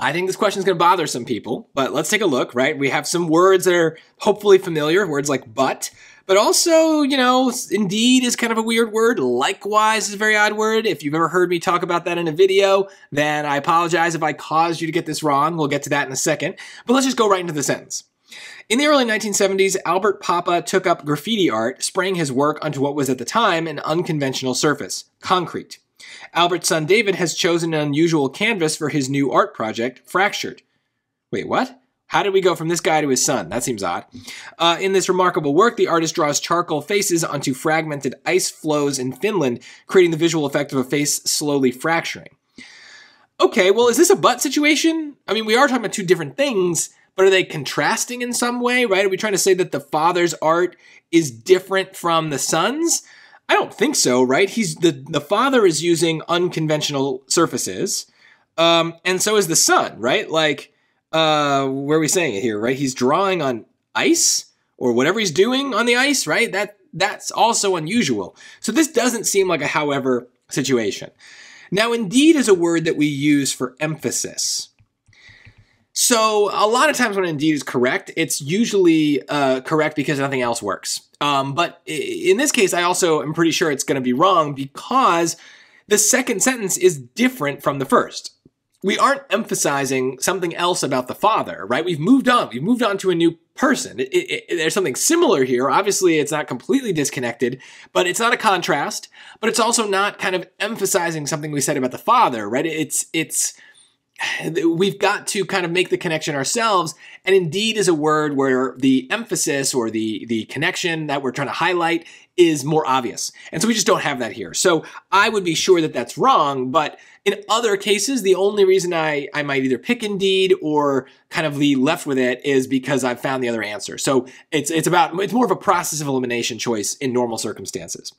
I think this question is going to bother some people, but let's take a look, right? We have some words that are hopefully familiar, words like but, but also, you know, indeed is kind of a weird word. Likewise is a very odd word. If you've ever heard me talk about that in a video, then I apologize if I caused you to get this wrong. We'll get to that in a second. But let's just go right into the sentence. In the early 1970s, Albert Papa took up graffiti art, spraying his work onto what was at the time an unconventional surface concrete. Albert's son David has chosen an unusual canvas for his new art project, Fractured. Wait, what? How did we go from this guy to his son? That seems odd. Uh, in this remarkable work, the artist draws charcoal faces onto fragmented ice floes in Finland, creating the visual effect of a face slowly fracturing. Okay, well, is this a but situation? I mean, we are talking about two different things, but are they contrasting in some way, right? Are we trying to say that the father's art is different from the son's? I don't think so, right? He's the the father is using unconventional surfaces, um, and so is the son, right? Like, uh, where are we saying it here, right? He's drawing on ice or whatever he's doing on the ice, right? That that's also unusual. So this doesn't seem like a however situation. Now, indeed is a word that we use for emphasis. So a lot of times when indeed is correct, it's usually uh, correct because nothing else works. Um, but in this case, I also am pretty sure it's going to be wrong because the second sentence is different from the first. We aren't emphasizing something else about the father, right? We've moved on. We've moved on to a new person. It, it, it, there's something similar here. Obviously, it's not completely disconnected, but it's not a contrast. But it's also not kind of emphasizing something we said about the father, right? It's it's we've got to kind of make the connection ourselves. And indeed is a word where the emphasis or the the connection that we're trying to highlight is more obvious. And so we just don't have that here. So i would be sure that that's wrong but in other cases the only reason i i might either pick indeed or kind of be left with it is because i've found the other answer so it's it's about it's more of a process of elimination choice in normal circumstances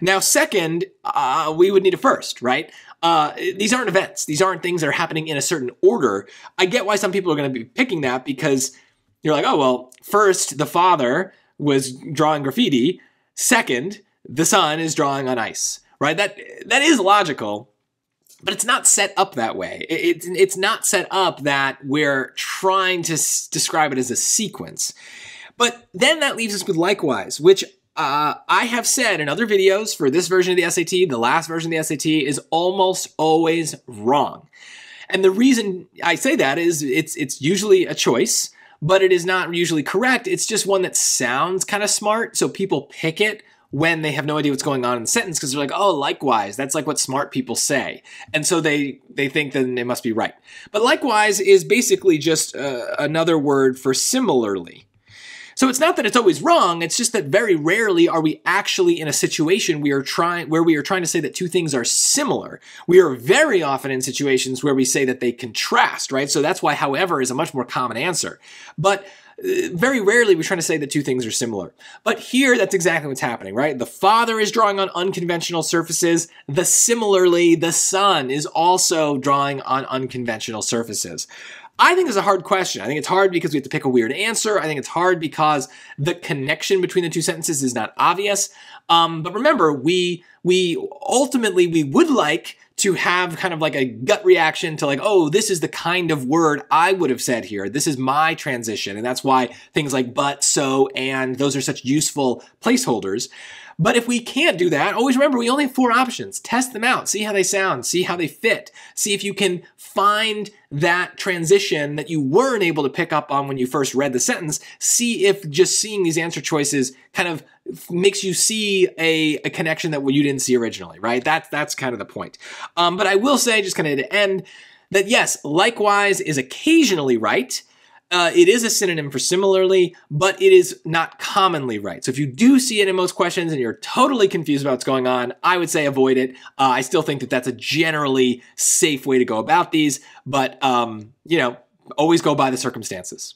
now second uh, we would need a first right uh, these aren't events. These aren't things that are happening in a certain order. I get why some people are going to be picking that because you're like, oh, well, first, the father was drawing graffiti. Second, the son is drawing on ice, right? That That is logical, but it's not set up that way. It's, it's not set up that we're trying to s- describe it as a sequence. But then that leaves us with likewise, which uh, I have said in other videos for this version of the SAT, the last version of the SAT is almost always wrong. And the reason I say that is it's it's usually a choice, but it is not usually correct. It's just one that sounds kind of smart, so people pick it when they have no idea what's going on in the sentence because they're like, "Oh, likewise." That's like what smart people say, and so they they think then it must be right. But likewise is basically just uh, another word for similarly. So it's not that it's always wrong, it's just that very rarely are we actually in a situation we are trying where we are trying to say that two things are similar. We are very often in situations where we say that they contrast, right? So that's why however is a much more common answer. But uh, very rarely we're trying to say that two things are similar. But here, that's exactly what's happening, right? The father is drawing on unconventional surfaces. The similarly, the son is also drawing on unconventional surfaces. I think it's a hard question. I think it's hard because we have to pick a weird answer. I think it's hard because the connection between the two sentences is not obvious. Um, but remember, we we ultimately we would like to have kind of like a gut reaction to like, oh, this is the kind of word I would have said here. This is my transition, and that's why things like but, so, and those are such useful placeholders. But if we can't do that, always remember we only have four options. Test them out, see how they sound, see how they fit, see if you can find that transition that you weren't able to pick up on when you first read the sentence. See if just seeing these answer choices kind of makes you see a, a connection that you didn't see originally, right? That's that's kind of the point. Um, but I will say, just kind of to end, that yes, likewise is occasionally right. Uh, it is a synonym for similarly, but it is not commonly right. So if you do see it in most questions and you're totally confused about what's going on, I would say avoid it. Uh, I still think that that's a generally safe way to go about these, but um, you know, always go by the circumstances.